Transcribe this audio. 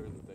during the